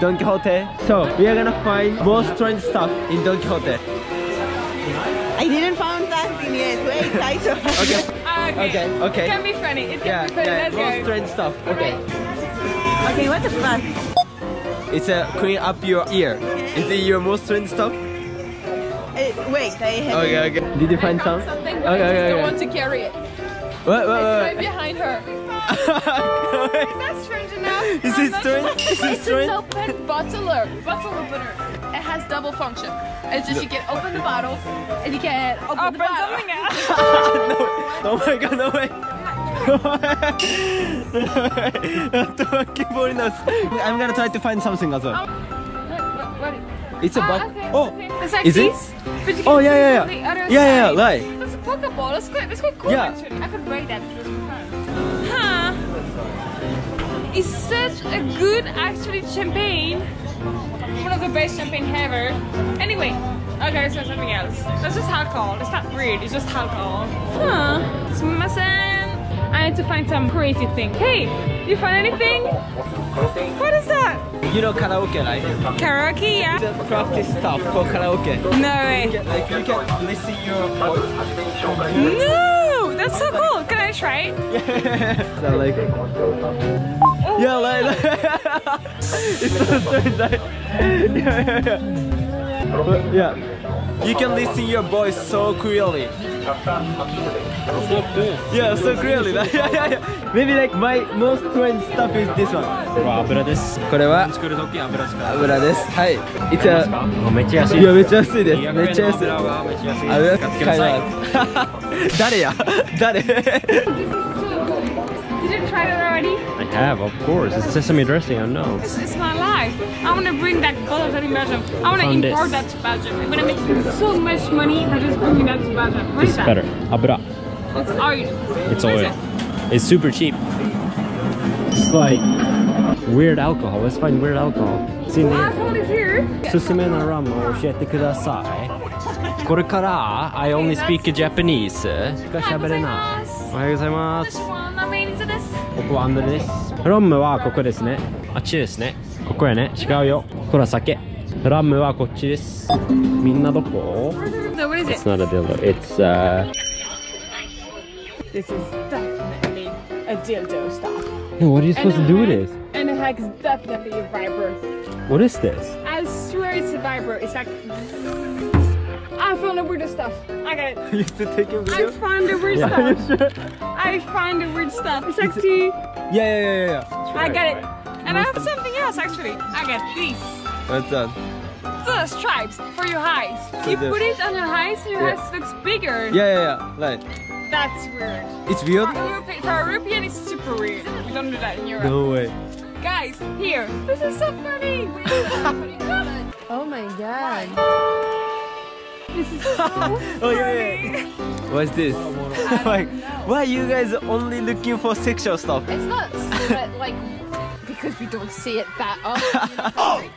Don Quixote. So we are gonna find more strange stuff in Don Quixote. I didn't find that thing yet. Wait, Kaito. Okay. Okay. Okay, okay. It can be funny. It can Yeah, be funny. yeah, Let's more go. strange stuff. Okay. okay, what the fuck? It's a clean up your ear. Is it your most strange stuff? Uh, wait, I have. Okay, okay. Did you I find some? something, but Okay, I just okay, don't okay. want to carry it. Wait, wait, It's right wait, wait. behind her. Is that strange enough? Is I'm it strange? Is it It's strange? an open bottler, bottle opener. It has double function. It's just you can open the bottle and you can open, the bottle. something else. no, oh my god, no way. I'm gonna try to find something as well. what, what, It's a Ah, okay, Oh, okay. It's like is this, but Oh, can yeah, yeah, yeah. on the other Yeah, yeah, right. That's a Pokeball. That's quite, that's quite cool Yeah. actually. I could break that such a good actually champagne. One of the best champagne ever. Anyway, okay, so something else. That's just alcohol. It's not weird. It's just alcohol. Huh. Sumimasen. I need to find some crazy thing. Hey, you find anything? What is that? You know karaoke, right? Karaoke, yeah? It's a practice stuff for karaoke. No way. You can, like, you can listen your voice. No! That's so cool. Can I try it? So like, yeah, like, like it's so strange, right? yeah, yeah, yeah. But, yeah. You can listen your voice so clearly. Yeah, so clearly. yeah, yeah, yeah. Maybe like my most strange stuff is this one. 油ですこれは作るとき油使う油です。はい。It's a めっちゃ安いいやめっちゃ安いです。めっちゃ安い。油はめっちゃ安いあれ使ってくださいい。誰や？誰？Did you try it already? I have of course it's sesame dressing I know It's, it's my life. I want to bring that bottle to Belgium. I want to Found import this. that to Belgium. I'm gonna make so much money by just bringing that to Belgium. What This is is that? better 油 It's oil. It's What is oil it? It's super cheap It's like weird alcohol Let's find weird alcohol ついに Alcohol is here. おすすめなラムを教えてくださいこれから I only speak Japanese しか喋れないおはようございます私もラーメンです。 ここはアンドレですラムはここですねあっちですねここやね違うよこれは酒ラムはこっちですみんなどこ what is It's it? not a dildo It's uh This is definitely a dildo stuff. What are you supposed to do with this? And it has definitely a vibrator. What is this? I swear it's a vibrator. It's like. I found the weirdest stuff. I got it. You to take a I video? I found the weird Yeah. stuff. I find the weird stuff. It's like tea. Yeah, yeah, yeah, yeah. I got it. And I have something else actually. I got these. What's that? The stripes for your eyes. You the- put it on your eyes and your Yeah. eyes looks bigger. Yeah, yeah, yeah. Right. That's weird. It's weird. For, European, for a European, it's super weird. We don't do that in Europe. No way. Guys, here. This is so funny. Oh my god. This is so Oh yeah, yeah. What's this? like, why you guys only looking for sexual stuff? It's not so that, like because we don't see it that often.